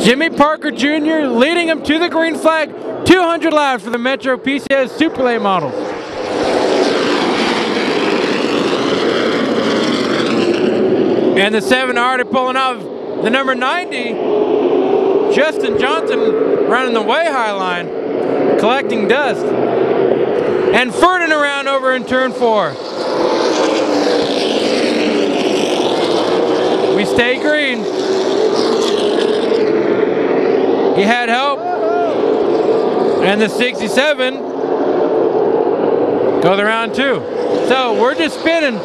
Jimmy Parker Jr. leading him to the green flag. 200 laps for the Metro PCS Super Late model. And the seven already pulling off the number 90. Justin Johnson running the way high line, collecting dust. And Ferdin around over in turn four. We stay green. He had help. And the 67 goes around two. So we're just spinning.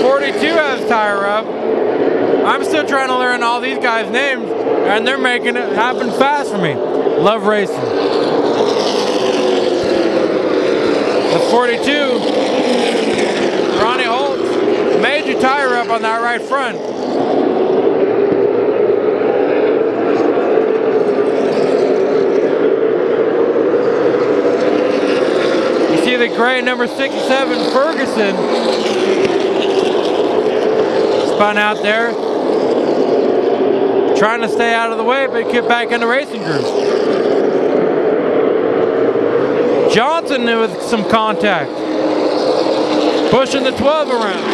Forty-two has tire up. I'm still trying to learn all these guys' names, and they're making it happen fast for me. Love racing. The 42, Ronnie Holtz, major tire up on that right front. You see the gray number 67, Ferguson, spun out there. Trying to stay out of the way, but get back in the racing group. Johnson with some contact. Pushing the 12 around.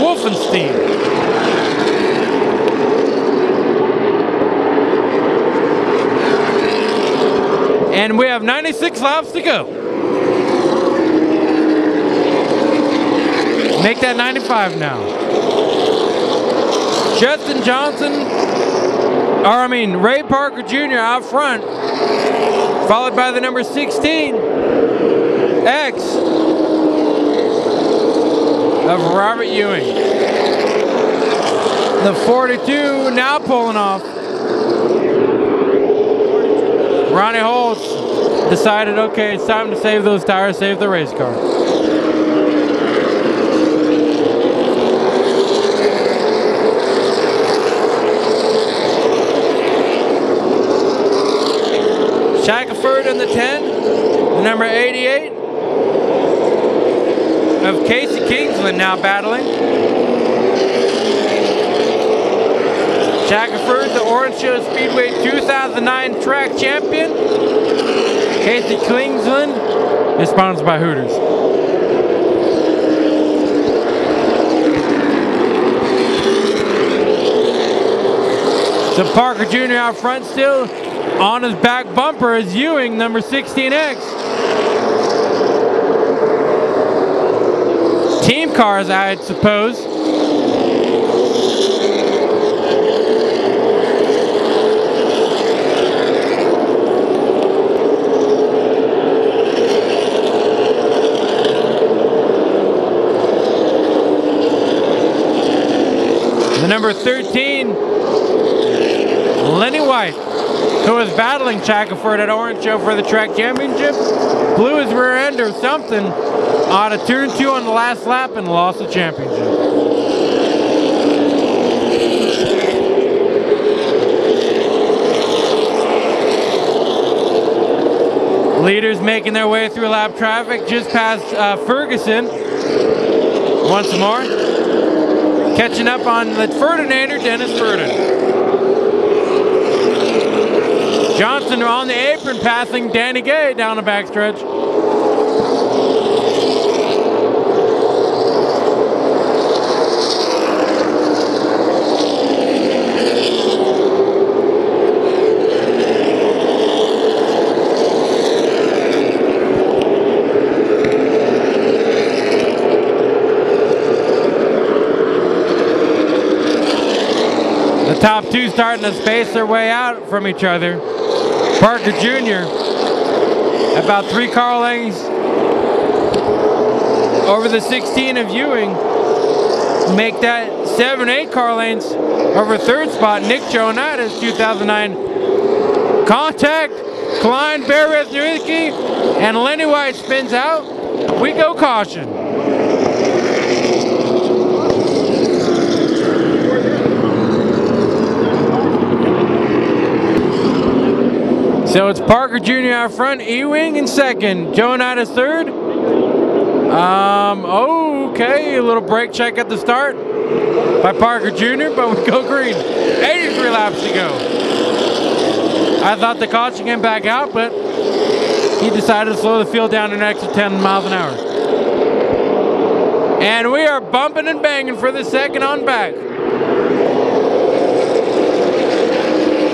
Wolfenstein. And we have 96 laps to go. Make that 95 now. Justin Johnson, or I mean Ray Parker Jr. out front, followed by the number 16, X of Robert Ewing. The 42 now pulling off. Ronnie Holtz decided, okay, it's time to save those tires, save the race car. Shackelford in the 10, number 88 of Casey Kingsland now battling. Shackelford, the Orange Show Speedway 2009 track champion. Casey Kingsland is sponsored by Hooters. So Parker Jr. out front still. On his back bumper is Ewing, number 16X. Team cars, I suppose. The number 13, Lenny White, who was battling Shackelford at Orange Show for the track championship, blew his rear end or something out of turn two on the last lap and lost the championship. Leaders making their way through lap traffic just past uh, Ferguson. Once more. Catching up on the Ferdinator, Dennis Ferdin. Johnson on the apron passing Danny Gay down the backstretch. The top two starting to space their way out from each other. Parker Jr. about three car lengths over the 16 of Ewing. Make that seven, eight car lengths over third spot. Nick Jonatas, 2009. Contact, Klein, Nowicki, and Lenny White spins out. We go caution. So it's Parker Jr. out front, Ewing in second, Jonatas third. Um, okay, a little brake check at the start. by Parker Jr., but we go green. 83 laps to go. I thought the caution came back out, but he decided to slow the field down an extra 10 miles an hour. And we are bumping and banging for the second on back.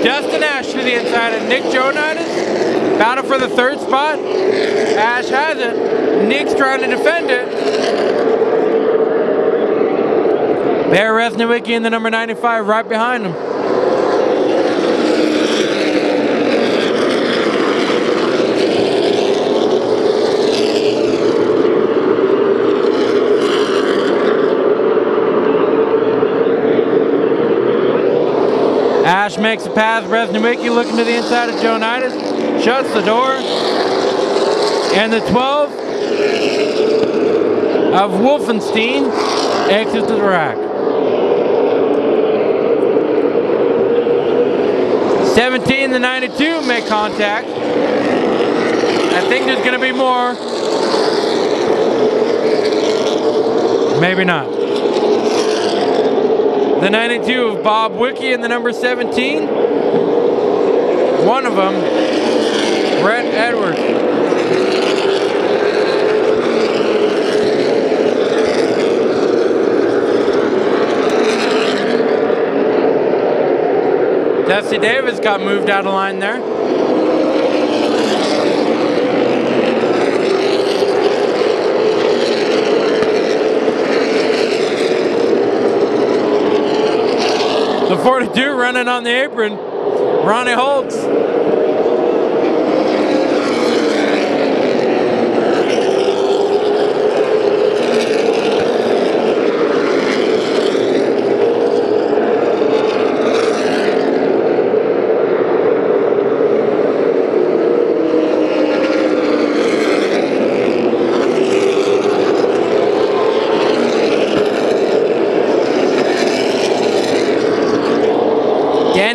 Dustin Ash to the inside of Nick Joanitis. Battle for the third spot. Ash has it. Nick's trying to defend it. Bear Resniewicki in the number 95 right behind him. Ash makes a pass. Resniewicki looking to the inside of Joanitis. Shuts the door. And the 12 of Wolfenstein exits the rack. 17, the 92 make contact. I think there's going to be more. Maybe not. The 92 of Bob Wicki and the number 17. One of them, Brett Edwards. Dusty Davis got moved out of line there. 42 running on the apron, Ronnie Holtz.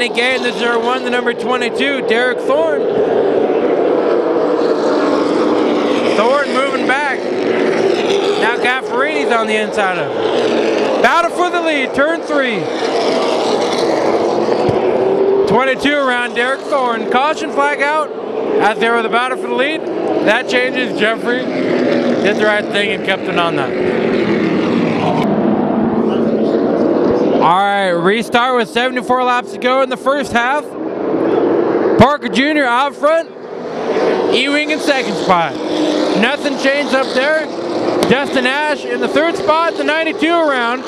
Danny Gay in the 01, the number 22, Derek Thorne. Thorne moving back. Now Gaffarini's on the inside of him. Battle for the lead, turn three. 22 around Derek Thorne. Caution flag out as they were the battle for the lead. That changes. Jeffrey did the right thing and kept it on that. All right, restart with 74 laps to go in the first half. Parker Jr. out front, Ewing in second spot. Nothing changed up there. Dustin Ash in the third spot, the 92 around.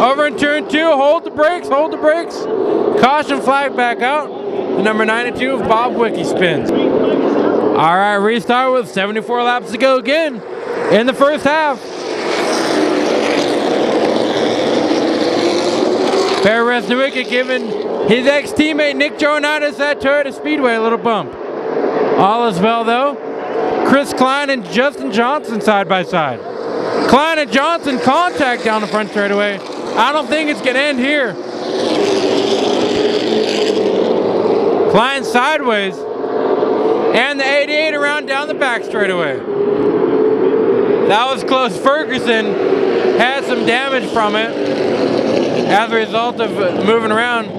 Over in turn two, hold the brakes, hold the brakes. Caution flag back out. The number 92 of Bob Wicki spins. All right, restart with 74 laps to go again in the first half. Bear Resniewicki giving his ex-teammate Nick Joanitis at Toyota Speedway a little bump. All is well though. Chris Klein and Justin Johnson side by side. Klein and Johnson contact down the front straightaway. I don't think it's gonna end here. Klein sideways. And the 88 around down the back straightaway. That was close. Ferguson had some damage from it as a result of moving around.